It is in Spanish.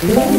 Thank